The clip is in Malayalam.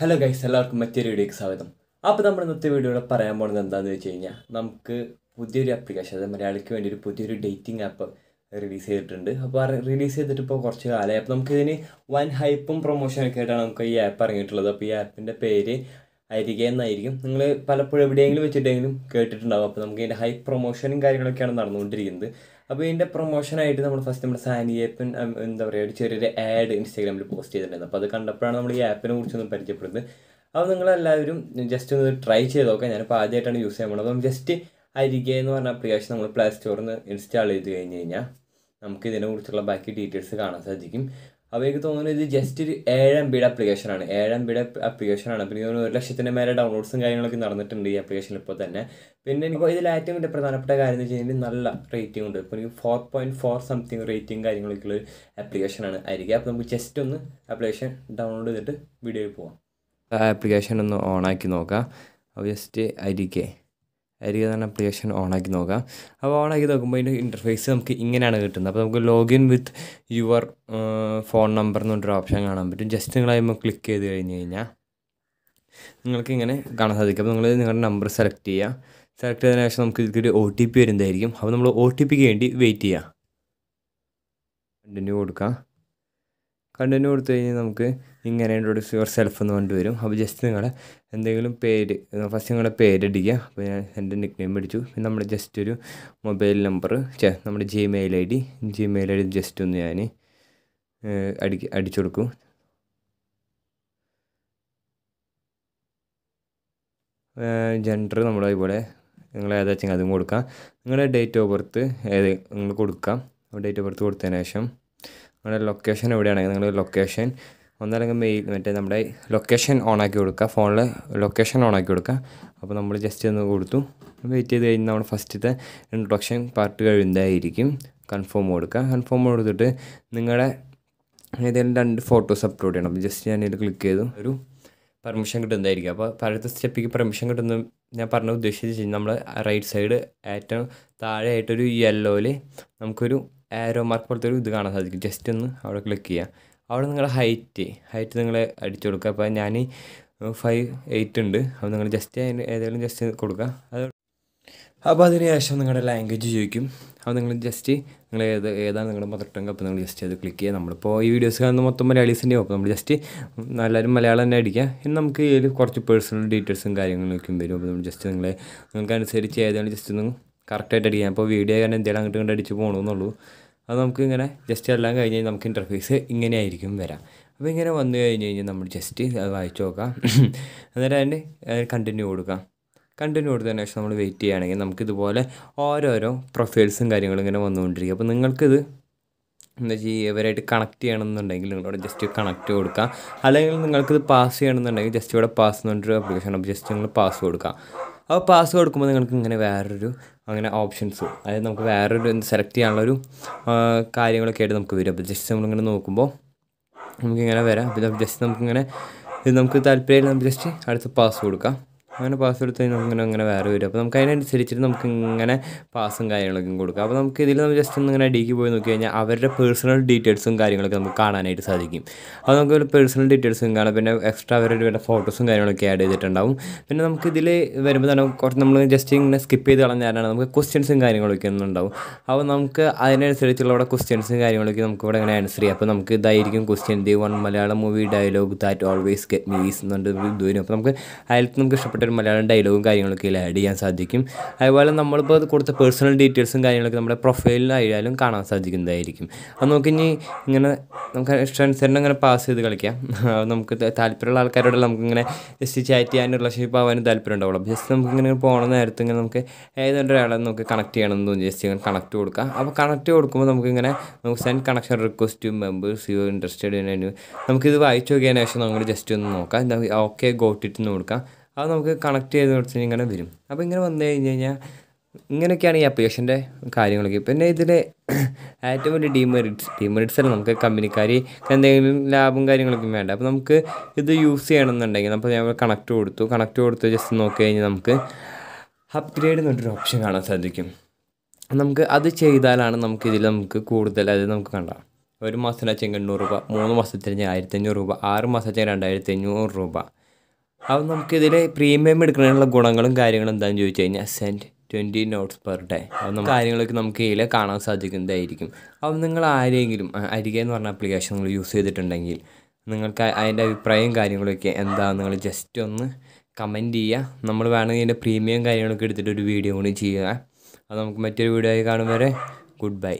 ഹലോ ഗൈസ് എല്ലാവർക്കും മറ്റൊരു വീഡിയോയ്ക്ക് സ്വാഗതം. അപ്പോൾ നമ്മൾ ഇന്നത്തെ വീഡിയോയിൽ പറയാൻ പോകുന്നത് എന്താണെന്ന് വെച്ച് കഴിഞ്ഞാൽ നമുക്ക് പുതിയൊരു ആപ്ലിക്കേഷൻ അതായത് മലയാളിക്ക് വേണ്ടി ഒരു പുതിയൊരു ഡേറ്റിംഗ് ആപ്പ് റിലീസ് ചെയ്തിട്ടുണ്ട്. അപ്പോൾ റിലീസ് ചെയ്തിട്ട് ഇപ്പോൾ കുറച്ച് കാലമായി അപ്പോൾ നമുക്ക് ഇതിന് വൻ ഹൈപ്പും പ്രൊമോഷനൊക്കെ ആയിട്ടാണ് നമുക്ക് ഈ ആപ്പ് ഇറങ്ങിയിട്ടുള്ളത്. അപ്പോൾ ഈ ആപ്പിന്റെ പേര് അരികെ എന്നായിരിക്കും. നിങ്ങൾ പലപ്പോഴും എവിടെയെങ്കിലും വെച്ചിട്ടെങ്കിലും കേട്ടിട്ടുണ്ടാകും അപ്പോൾ നമുക്ക് ഇതിന്റെ ഹൈ പ്രൊമോഷനും കാര്യങ്ങളൊക്കെയാണ് നടന്നുകൊണ്ടിരിക്കുന്നത്. അപ്പോൾ ഇതിന്റെ പ്രൊമോഷനായിട്ട് നമ്മൾ ഫസ്റ്റ് നമ്മുടെ സാനി ആപ്പിൻ എന്താ പറയുക ഒരു ചെറിയൊരു ആഡ് ഇൻസ്റ്റാഗ്രാമിൽ പോസ്റ്റ് ചെയ്തിട്ടുണ്ടായിരുന്നു അപ്പോൾ അത് കണ്ടപ്പോഴാണ് നമ്മൾ ഈ ആപ്പിനെ കുറിച്ചൊന്നും പരിചയപ്പെടുന്നത്. അപ്പോൾ നിങ്ങളെല്ലാവരും ജസ്റ്റ് ഒന്ന് ട്രൈ ചെയ്ത് നോക്കാം. ഞാനിപ്പോൾ ആദ്യമായിട്ടാണ് യൂസ് ചെയ്യാൻ പോകുന്നത്. അപ്പം ജസ്റ്റ് അരികെ എന്ന് പറഞ്ഞ ആപ്ലിക്കേഷൻ നമ്മൾ പ്ലേ സ്റ്റോറിൽ നിന്ന് ഇൻസ്റ്റാൾ ചെയ്ത് കഴിഞ്ഞ് കഴിഞ്ഞാൽ നമുക്ക് ഇതിനെക്കുറിച്ചുള്ള ബാക്കി ഡീറ്റെയിൽസ് കാണാൻ സാധിക്കും. അപ്പോൾ എനിക്ക് തോന്നുന്നത് ഇത് ജസ്റ്റ് ഒരു ഏഴ് എം ബിയുടെ ആപ്ലിക്കേഷനാണ് ഏഴ് എം ബിയുടെ ആപ്ലിക്കേഷനാണ് പിന്നെ ഒരു ലക്ഷത്തിന്റെ മേലെ ഡൗൺലോഡ്സും കാര്യങ്ങളൊക്കെ നടന്നിട്ടുണ്ട് ഈ ആപ്ലിക്കേഷനിൽ ഇപ്പോൾ തന്നെ. പിന്നെ എനിക്ക് ഇതിൽ ഏറ്റവും വലിയ പ്രധാനപ്പെട്ട കാര്യം എന്ന് വെച്ച് കഴിഞ്ഞാൽ നല്ല റേറ്റിംഗ് ഉണ്ട്. ഇപ്പോൾ എനിക്ക് four point four something rating കാര്യങ്ങളൊക്കെ ഉള്ള ആപ്ലിക്കേഷനാണ് ആയിരിക്കും. അപ്പോൾ നമുക്ക് ജസ്റ്റ് ഒന്ന് ആപ്ലിക്കേഷൻ ഡൗൺലോഡ് ചെയ്തിട്ട് വീഡിയോയിൽ പോവാം. ആപ്ലിക്കേഷൻ ഒന്ന് ഓണാക്കി നോക്കാം. ജസ്റ്റ് അരികെ അരികെ തന്നെ ആപ്ലിക്കേഷൻ ഓണാക്കി നോക്കാം അപ്പോൾ ഓണാക്കി നോക്കുമ്പോൾ അതിന്റെ ഇന്റർഫേസ് നമുക്ക് ഇങ്ങനെയാണ് കിട്ടുന്നത്. അപ്പോൾ നമുക്ക് login with your phone number എന്ന് പറഞ്ഞൊരു ഓപ്ഷൻ കാണാൻ പറ്റും. ജസ്റ്റ് നിങ്ങൾ അതിമ്പോൾ ക്ലിക്ക് ചെയ്ത് കഴിഞ്ഞ് കഴിഞ്ഞാൽ നിങ്ങൾക്ക് ഇങ്ങനെ കാണാൻ സാധിക്കും. അപ്പോൾ നിങ്ങൾ നിങ്ങളുടെ നമ്പർ സെലക്ട് ചെയ്യുക. സെലക്ട് ചെയ്തതിനു ശേഷം നമുക്ക് ഇതിൽ ഒ ടി പി വരുന്നതായിരിക്കും. അപ്പോൾ നമ്മൾ ഒ ടി പിക്ക് വേണ്ടി വെയിറ്റ് ചെയ്യുക. കണ്ടിന്യൂ കൊടുക്കാം കണ്ടിന്യൂ കൊടുത്തു കഴിഞ്ഞാൽ നമുക്ക് ഇങ്ങനെ ഇൻട്രൊഡ്യൂസ് യുവർ സെൽഫ് എന്ന് പറഞ്ഞിട്ട് വരും. അപ്പോൾ ജസ്റ്റ് നിങ്ങൾ എന്തെങ്കിലും പേര് ഫസ്റ്റ് നിങ്ങളുടെ പേര് അടിക്കുക അപ്പോൾ ഞാൻ എന്റെ നിക് നെയിം അടിച്ചു പിന്നെ നമ്മൾ ജസ്റ്റ് ഒരു മൊബൈൽ നമ്പർ ചേ നമ്മുടെ Gmail I D. Gmail I D just ഒന്ന് ഞാൻ അടി അടിച്ചു കൊടുക്കും. ജെൻഡർ നമ്മുടെ ഇവിടെ നിങ്ങൾ ഏതാ വെച്ചാൽ അതും കൊടുക്കാം. നിങ്ങളുടെ ഡേറ്റ് ഓഫ് ബർത്ത് ഏത് നിങ്ങൾ കൊടുക്കാം. ഡേറ്റ് ഓഫ് ബർത്ത് കൊടുത്തതിന് ശേഷം നിങ്ങളുടെ ലൊക്കേഷൻ എവിടെയാണെങ്കിൽ നിങ്ങൾ ലൊക്കേഷൻ ഒന്നല്ലെങ്കിൽ മെയിൽ മറ്റേ നമ്മുടെ ലൊക്കേഷൻ ഓൺ ആക്കി കൊടുക്കുക. ഫോണിൽ ലൊക്കേഷൻ ഓൺ ആക്കി കൊടുക്കുക. അപ്പോൾ നമ്മൾ ജസ്റ്റ് ഒന്ന് കൊടുത്തു. വെയിറ്റ് ചെയ്ത് കഴിഞ്ഞ് നമ്മൾ ഫസ്റ്റത്തെ ഇൻട്രൊഡക്ഷൻ പാർട്ട് കഴിയുന്നതായിരിക്കും കൺഫേം കൊടുക്കുക. കൺഫേം കൊടുത്തിട്ട് നിങ്ങളുടെ ഏതെങ്കിലും രണ്ട് ഫോട്ടോസ് അപ്ലോഡ് ചെയ്യണം. അപ്പോൾ ജസ്റ്റ് ഞാൻ ഇതിൽ ക്ലിക്ക് ചെയ്തു. ഒരു പെർമിഷൻ കിട്ടുന്നതായിരിക്കും അപ്പോൾ പഴയത്തെ സ്റ്റെപ്പിക്ക് പെർമിഷൻ കിട്ടുന്ന ഞാൻ പറഞ്ഞ ഉദ്ദേശിച്ച് നമ്മൾ റൈറ്റ് സൈഡ് ഏറ്റവും താഴെയായിട്ടൊരു യെല്ലോയിൽ നമുക്കൊരു ആരോ മാർക്ക് പോലത്തെ ഒരു ഇത് കാണാൻ സാധിക്കും. ജസ്റ്റ് ഒന്ന് അവിടെ ക്ലിക്ക് ചെയ്യുക അവിടെ നിങ്ങളുടെ ഹൈറ്റ് ഹൈറ്റ് നിങ്ങൾ അടിച്ചു കൊടുക്കുക. അപ്പോൾ ഞാൻ ഫൈവ് എയ്റ്റ് ഉണ്ട്. അപ്പോൾ നിങ്ങൾ ജസ്റ്റ് അതിന് ഏതെങ്കിലും ജസ്റ്റ് കൊടുക്കുക. അത് അപ്പോൾ അതിന് ശേഷം നിങ്ങളുടെ ലാംഗ്വേജ് ചോദിക്കും. അപ്പോൾ നിങ്ങൾ ജസ്റ്റ് നിങ്ങൾ ഏത് ഏതാണ് നിങ്ങളുടെ മദർ ടങ്ക് അപ്പോൾ നിങ്ങൾ ജസ്റ്റ് അത് ക്ലിക്ക് ചെയ്യുക. നമ്മളിപ്പോൾ ഈ വീഡിയോസ് കാണുന്ന മൊത്തം മലയാളീസിന്റെ അപ്പോൾ നമ്മൾ ജസ്റ്റ് എല്ലാവരും മലയാളം തന്നെ അടിക്കുക. ഇനി നമുക്ക് ഇതിൽ കുറച്ച് പേഴ്സണൽ ഡീറ്റെയിൽസും കാര്യങ്ങളൊക്കെ വരും. അപ്പോൾ നമ്മൾ ജസ്റ്റ് നിങ്ങളെ നിങ്ങൾക്ക് അനുസരിച്ച് ഏതാണ് ജസ്റ്റ് ഒന്ന് കറക്റ്റായിട്ട് അടിക്കാം അപ്പോൾ വീഡിയോ കാരണം എന്തെങ്കിലും അങ്ങോട്ട് ഇങ്ങോട്ട് അടിച്ച് പോകണമെന്നുള്ളൂ അത് നമുക്ക് ഇങ്ങനെ ജസ്റ്റ് എല്ലാം കഴിഞ്ഞ് കഴിഞ്ഞാൽ നമുക്ക് ഇന്റർഫേസ് ഇങ്ങനെ ആയിരിക്കും വരാം. അപ്പോൾ ഇങ്ങനെ വന്നു കഴിഞ്ഞ് കഴിഞ്ഞാൽ നമ്മൾ ജസ്റ്റ് അത് വായിച്ചു നോക്കാം. എന്നിട്ട് അതിന്റെ കണ്ടിന്യൂ കൊടുക്കാം. കണ്ടിന്യൂ കൊടുത്തതിന് ശേഷം നമ്മൾ വെയിറ്റ് ചെയ്യുകയാണെങ്കിൽ നമുക്ക് ഇതുപോലെ ഓരോരോ പ്രൊഫൈൽസും കാര്യങ്ങളും ഇങ്ങനെ വന്നുകൊണ്ടിരിക്കും. അപ്പോൾ നിങ്ങൾക്കിത് എന്താ വെച്ചാൽ ഇവരായിട്ട് കണക്ട് ചെയ്യണമെന്നുണ്ടെങ്കിൽ നിങ്ങളോട് ജസ്റ്റ് കണക്ട് കൊടുക്കുക അല്ലെങ്കിൽ നിങ്ങൾക്കിത് പാസ് ചെയ്യണമെന്നുണ്ടെങ്കിൽ ജസ്റ്റ് ഇവിടെ പാസ് എന്ന് പറഞ്ഞൊരു ആപ്ലിക്കേഷൻ അപ്പോൾ ജസ്റ്റ് നിങ്ങൾ പാസ് കൊടുക്കുക അപ്പോൾ പാസ് കൊടുക്കുമ്പോൾ നിങ്ങൾക്ക് ഇങ്ങനെ വേറൊരു അങ്ങനെ ഓപ്ഷൻസ് അതായത് നമുക്ക് വേറൊരു സെലക്ട് ചെയ്യാനുള്ളൊരു കാര്യങ്ങളൊക്കെ ആയിട്ട് നമുക്ക് വരും. അപ്പോൾ ജസ്റ്റ് നമ്മളിങ്ങനെ നോക്കുമ്പോൾ നമുക്കിങ്ങനെ വരാം. അപ്പോൾ ജസ്റ്റ് നമുക്കിങ്ങനെ ഇത് നമുക്ക് താല്പര്യമില്ല നമുക്ക് ജസ്റ്റ് അടുത്ത് പാസ് കൊടുക്കാം. അങ്ങനെ പാസ് കൊടുത്ത് അങ്ങനെ അങ്ങനെ വേറെ വരും. അപ്പോൾ നമുക്ക് അതിനനുസരിച്ചിട്ട് നമുക്ക് ഇങ്ങനെ പാസും കാര്യങ്ങളൊക്കെ കൊടുക്കാം. അപ്പോൾ നമുക്ക് ഇതിൽ നമ്മൾ ജസ്റ്റ് ഒന്ന് ഇങ്ങനെ അടിക്ക് പോയി നോക്കി കഴിഞ്ഞാൽ അവരുടെ പേഴ്സണൽ ഡീറ്റെയിൽസും കാര്യങ്ങളൊക്കെ നമുക്ക് കാണാനായിട്ട് സാധിക്കും. അപ്പോൾ നമുക്ക് പേഴ്സണൽ ഡീറ്റെയിൽസും കാണാം. പിന്നെ എക്സ്ട്രാ അവരുടെ വേണ്ട ഫോട്ടോസും കാര്യങ്ങളൊക്കെ ആഡ് ചെയ്തിട്ടുണ്ടാവും. പിന്നെ നമുക്ക് ഇതിൽ വരുമ്പോൾ തന്നെ കുറച്ച് നമ്മൾ ജസ്റ്റ് ഇങ്ങനെ സ്കിപ്പ് ചെയ്ത് കളഞ്ഞാലാണ് നമുക്ക് ക്വസ്റ്റ്യൻസും കാര്യങ്ങളൊക്കെ ഉണ്ടാവും. അപ്പോൾ നമുക്ക് അതിനനുസരിച്ചുള്ള ഇവിടെ ക്വസ്റ്റ്യൻസും കാര്യങ്ങളൊക്കെ നമുക്ക് ഇവിടെ ഇങ്ങനെ ആൻസർ ചെയ്യാം. അപ്പോൾ നമുക്ക് ഇതായിരിക്കും question the one Malayalam movie dialogue that always get miss എന്നുണ്ട് ഇത് വരും അപ്പോൾ നമുക്ക് അതിൽ നമുക്ക് ഇഷ്ടപ്പെട്ട ഒരു മലയാളം ഡയലോഗും കാര്യങ്ങളൊക്കെ ഇതിൽ ആഡ് ചെയ്യാൻ സാധിക്കും. അതുപോലെ നമ്മളിപ്പോൾ കൊടുത്ത പേഴ്സണൽ ഡീറ്റെയിൽസും കാര്യങ്ങളൊക്കെ നമ്മുടെ പ്രൊഫൈലിലായാലും കാണാൻ സാധിക്കുന്നതായിരിക്കും. അത് ഇനി ഇങ്ങനെ നമുക്ക് ഇഷ്ടാനുസരണം ഇങ്ങനെ പാസ് ചെയ്ത് കളിക്കാം. നമുക്ക് താല്പര്യമുള്ള ആൾക്കാരോട് നമുക്കിങ്ങനെ ജസ്റ്റ് ചാറ്റ് ചെയ്യാൻ റിലേഷൻഷിപ്പ് ആവാനും താല്പര്യം ഉണ്ടാവുള്ളൂ. ജസ്റ്റ് നമുക്കിങ്ങനെ പോകുന്ന നേരത്ത് ഇങ്ങനെ നമുക്ക് ഏതൊരു ഒരാളെ നമുക്ക് കണക്ട് ചെയ്യണമെന്ന് തോന്നി ജസ്റ്റ് ഇങ്ങനെ കണക്ട് കൊടുക്കാം. അപ്പോൾ കണക്ട് കൊടുക്കുമ്പോൾ നമുക്കിങ്ങനെ നമുക്ക് send connection request to members you interested in നമുക്കിത് വായിച്ചു നോക്കിയതിനു ശേഷം നമ്മൾ ജസ്റ്റ് ഒന്ന് നോക്കാം. ഓക്കെ ഗോട്ടിട്ട് കൊടുക്കാം. അത് നമുക്ക് കണക്ട് ചെയ്ത് കൊടുത്ത് ഇങ്ങനെ വരും. അപ്പോൾ ഇങ്ങനെ വന്നു കഴിഞ്ഞ് കഴിഞ്ഞാൽ ഇങ്ങനെയൊക്കെയാണ് ഈ അപ്ലിക്കേഷന്റെ കാര്യങ്ങളൊക്കെ. പിന്നെ ഇതിൽ ഏറ്റവും വലിയ ഡിമെറിറ്റ്സ് ഡിമെറിറ്റ്സ് അല്ല നമുക്ക് കമ്പനിക്കാർ എന്തെങ്കിലും ലാഭം കാര്യങ്ങളൊക്കെ വേണ്ട. അപ്പോൾ നമുക്ക് ഇത് യൂസ് ചെയ്യണമെന്നുണ്ടെങ്കിൽ അപ്പോൾ ഞാൻ കണക്ട് കൊടുത്തു. കണക്ട് കൊടുത്ത് ജസ്റ്റ് നോക്കി കഴിഞ്ഞാൽ നമുക്ക് അപ്ഗ്രേഡ് എന്നൊരു ഓപ്ഷൻ കാണാൻ സാധിക്കും. നമുക്ക് അത് ചെയ്താലാണ് നമുക്ക് ഇതിൽ നമുക്ക് കൂടുതൽ അത് നമുക്ക് കണ്ടാം. ഒരു മാസം വെച്ചാൽ എണ്ണൂറ് രൂപ മൂന്ന് മാസത്തിന് ആയിരത്തി അഞ്ഞൂറ് രൂപ ആറ് മാസം വെച്ചാൽ രണ്ടായിരത്തി അഞ്ഞൂറ് രൂപ. അപ്പോൾ നമുക്കിതിൽ പ്രീമിയം എടുക്കുന്നതിനുള്ള ഗുണങ്ങളും കാര്യങ്ങളും എന്താണെന്ന് ചോദിച്ചു കഴിഞ്ഞാൽ send twenty notes per day അപ്പം നമുക്ക് കാര്യങ്ങളൊക്കെ നമുക്ക് ഇതിൽ കാണാൻ സാധിക്കുന്നതായിരിക്കും. അപ്പം നിങ്ങൾ ആരെങ്കിലും അരിക എന്ന് പറഞ്ഞ ആപ്ലിക്കേഷൻ നിങ്ങൾ യൂസ് ചെയ്തിട്ടുണ്ടെങ്കിൽ നിങ്ങൾക്ക് അതിന്റെ അഭിപ്രായം കാര്യങ്ങളൊക്കെ എന്താണെന്ന് നിങ്ങൾ ജസ്റ്റ് ഒന്ന് കമന്റ് ചെയ്യുക നമ്മൾ വേണമെങ്കിൽ ഇതിന്റെ പ്രീമിയം കാര്യങ്ങളൊക്കെ എടുത്തിട്ട് ഒരു വീഡിയോ കൂടി ചെയ്യുക. അത് നമുക്ക് മറ്റൊരു വീഡിയോ ആയി കാണും വരെ. Good bye